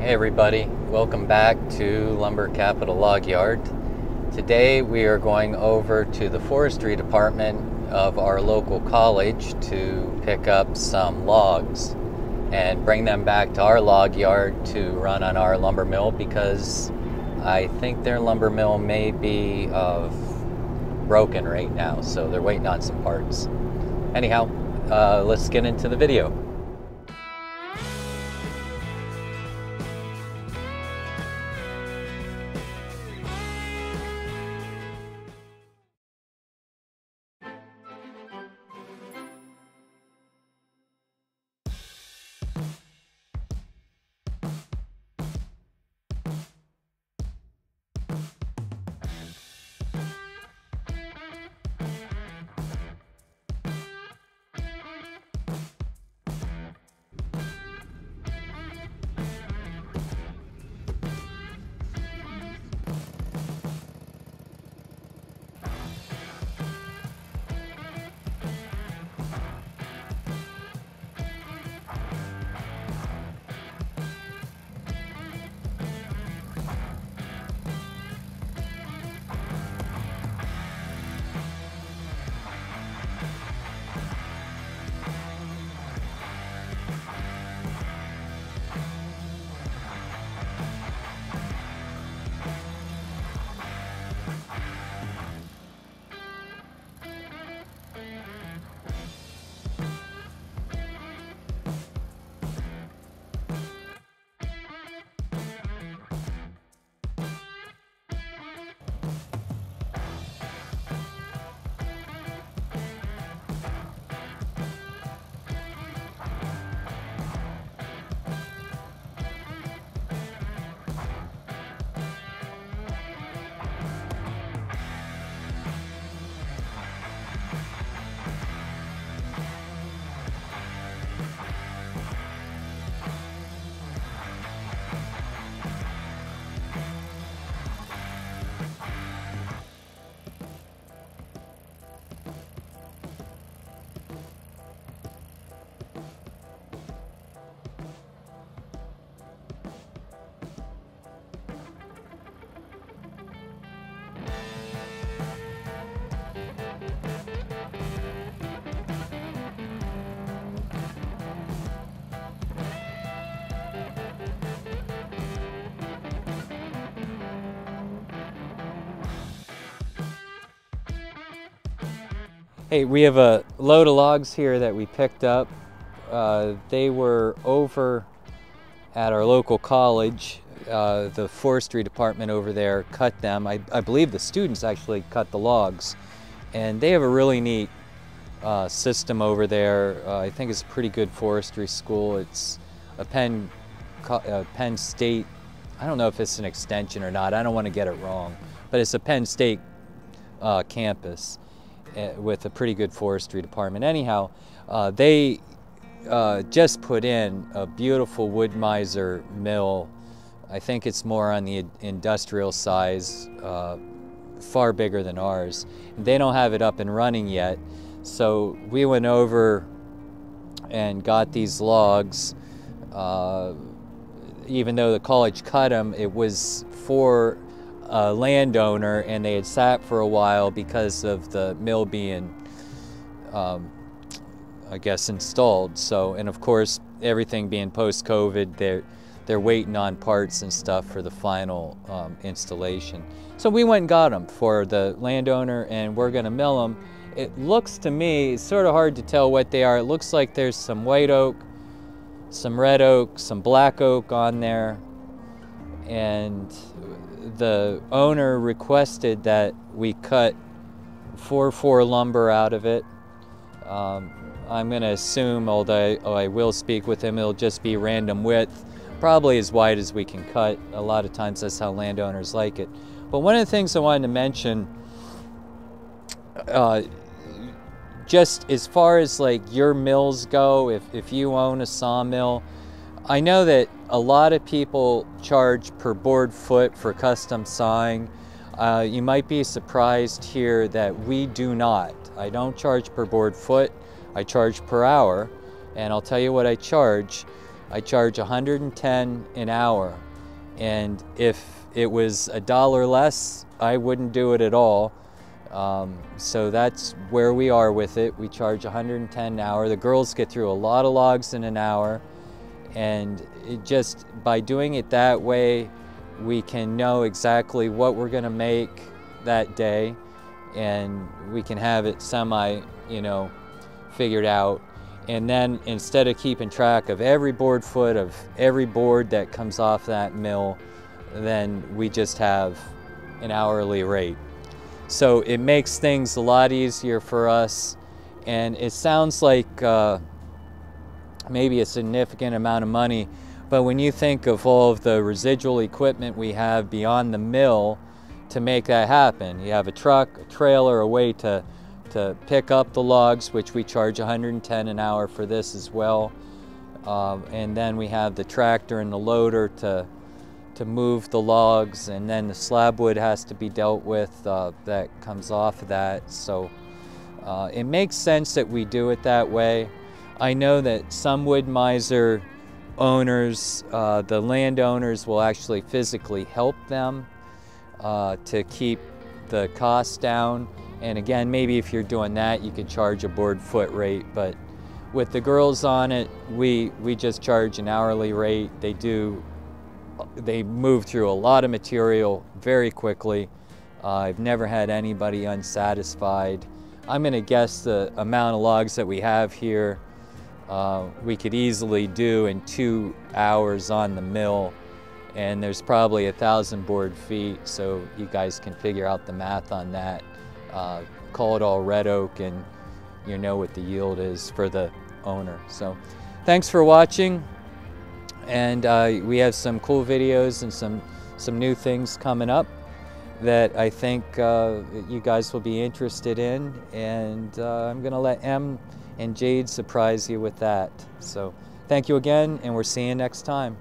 Hey everybody, welcome back to Lumber Capital Log Yard. Today we are going over to the forestry department of our local college to pick up some logs and bring them back to our log yard to run on our lumber mill because I think their lumber mill may be uh, broken right now, so they're waiting on some parts. Anyhow, uh, let's get into the video. Hey, we have a load of logs here that we picked up. Uh, they were over at our local college. Uh, the forestry department over there cut them. I, I, believe the students actually cut the logs. And they have a really neat uh, system over there. Uh, I think it's a pretty good forestry school. It's a Penn, uh, Penn State, I don't know if it's an extension or not. I don't want to get it wrong. But it's a Penn State uh, campus. Eh, with a pretty good forestry department. Anyhow, uh, they uh, just put in a beautiful Wood-Mizer mill. I think it's more on the industrial size, uh, far bigger than ours. They don't have it up and running yet. So we went over and got these logs. Uh, even though the college cut them, it was for a landowner and they had sat for a while because of the mill being, um, I guess, installed. So, and of course, everything being post-COVID, they're, they're waiting on parts and stuff for the final um, installation. So we went and got them for the landowner and we're gonna mill them. It looks to me, it's sort of hard to tell what they are. It looks like there's some white oak, some red oak, some black oak on there, and the owner requested that we cut 4-4 lumber out of it. Um, I'm going to assume, although I, I will speak with him, it'll just be random width, probably as wide as we can cut. A lot of times that's how landowners like it. But one of the things I wanted to mention, uh, just as far as like your mills go, if, if you own a sawmill, I know that a lot of people charge per board foot for custom sawing. Uh, you might be surprised here that we do not. I don't charge per board foot, I charge per hour, and I'll tell you what I charge. I charge 110 an hour. And if it was a dollar less, I wouldn't do it at all. Um, so that's where we are with it. We charge 110 an hour. The girls get through a lot of logs in an hour. And it just by doing it that way, we can know exactly what we're going to make that day and we can have it semi, you know, figured out. And then instead of keeping track of every board foot of every board that comes off that mill, then we just have an hourly rate. So it makes things a lot easier for us. And it sounds like uh, maybe a significant amount of money, but when you think of all of the residual equipment we have beyond the mill to make that happen, you have a truck, a trailer, a way to, to pick up the logs, which we charge 110 an hour for this as well. Um, and then we have the tractor and the loader to, to move the logs, and then the slab wood has to be dealt with uh, that comes off of that. So uh, it makes sense that we do it that way. I know that some Wood-Mizer owners, uh, the landowners will actually physically help them uh, to keep the costs down. And again, maybe if you're doing that, you could charge a board foot rate. But with the girls on it, we, we just charge an hourly rate. They do, they move through a lot of material very quickly. Uh, I've never had anybody unsatisfied. I'm gonna guess the amount of logs that we have here uh, we could easily do in two hours on the mill and there's probably a thousand board feet so you guys can figure out the math on that. Uh, call it all red oak and you know what the yield is for the owner. So thanks for watching and uh, we have some cool videos and some some new things coming up that I think uh, you guys will be interested in and uh, I'm gonna let Em and Jade surprise you with that. So thank you again, and we're seeing you next time.